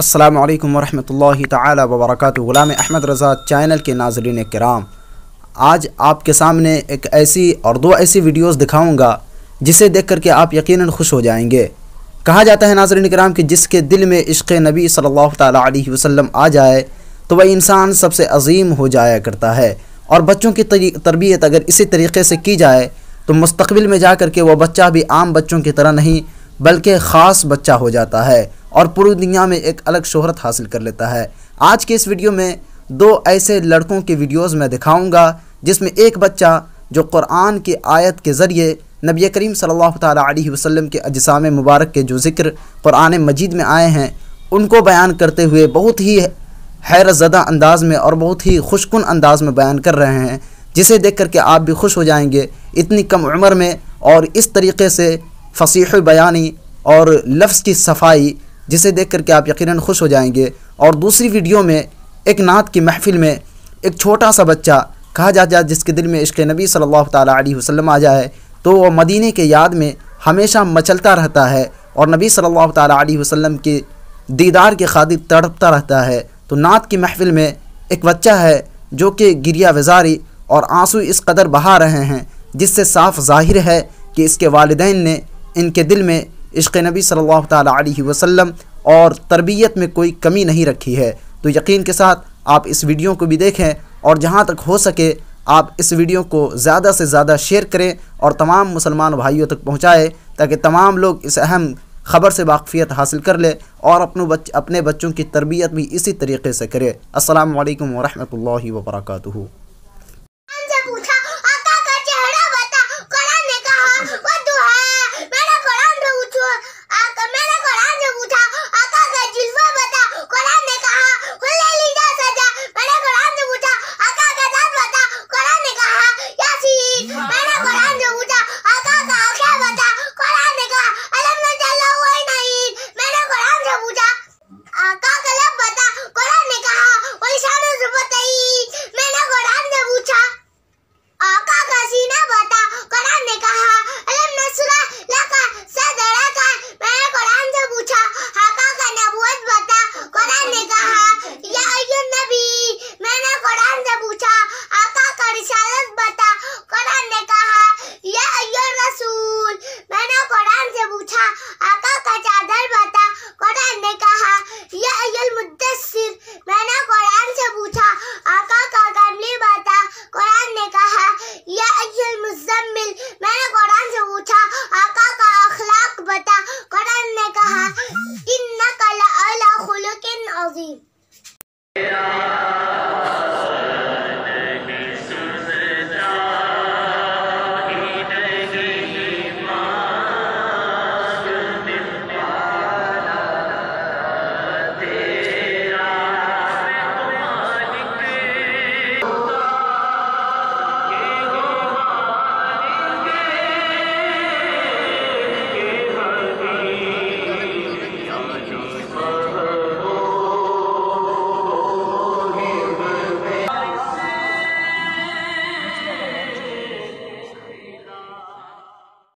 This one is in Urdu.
السلام علیکم ورحمۃ اللہ تعالی وبرکاتہ، غلام احمد رضا چینل کے ناظرین کرام۔ آج آپ کے سامنے ایک ایسی اور دو ایسی ویڈیوز دکھاؤں گا، جسے دیکھ کر کے آپ یقیناً خوش ہو جائیں گے۔ کہا جاتا ہے ناظرین کرام کہ جس کے دل میں عشق نبی صلی اللہ تعالیٰ علیہ وسلم آ جائے، تو وہ انسان سب سے عظیم ہو جایا کرتا ہے۔ اور بچوں کی تربیت اگر اسی طریقے سے کی جائے، تو مستقبل میں جا کر کے وہ بچہ بھی عام بچوں کی طرح نہیں، بلکہ خاص بچہ ہو جاتا ہے۔ اور پوری دنیا میں ایک الگ شہرت حاصل کر لیتا ہے۔ آج کے اس ویڈیو میں دو ایسے لڑکوں کی ویڈیوز میں دکھاؤں گا، جس میں ایک بچہ جو قرآن کی آیت کے ذریعے نبی کریم صلی اللہ تعالیٰ علیہ وسلم کے اجسام مبارک کے جو ذکر قرآن مجید میں آئے ہیں، ان کو بیان کرتے ہوئے بہت ہی حیرت زدہ انداز میں اور بہت ہی خوشکن انداز میں بیان کر رہے ہیں۔ جسے دیکھ کر کے آپ بھی خوش ہو جائیں گے۔ اتنی کم عمر میں اور اس طریقے سے فصیح بیانی اور لفظ کی صفائی جسے دیکھ کر کے آپ یقیناً خوش ہو جائیں گے۔ اور دوسری ویڈیو میں ایک نعت کی محفل میں ایک چھوٹا سا بچہ کہا جا جائے جس کے دل میں عشق نبی صلی اللہ تعالیٰ علیہ وسلم آ جائے، تو وہ مدینہ کے یاد میں ہمیشہ مچلتا رہتا ہے اور نبی صلی اللہ تعالیٰ علیہ وسلم کے دیدار کے خاطر تڑپتا رہتا ہے۔ تو نعت کی محفل میں ایک بچہ ہے جو کہ گریا وزاری اور آنسو اس قدر بہا رہے ہیں، جس سے صاف ظاہر ہے کہ اس کے والدین نے ان کے دل میں عشق نبی صلی اللہ تعالیٰ علیہ وسلم اور تربیت میں کوئی کمی نہیں رکھی ہے۔ تو یقین کے ساتھ آپ اس ویڈیو کو بھی دیکھیں اور جہاں تک ہو سکے آپ اس ویڈیو کو زیادہ سے زیادہ شیئر کریں اور تمام مسلمان بھائیوں تک پہنچائے تاکہ تمام لوگ اس اہم خبر سے واقفیت حاصل کر لے اور اپنوں بچ، اپنے بچوں کی تربیت بھی اسی طریقے سے کرے السلام علیکم ورحمۃ اللہ وبرکاتہ۔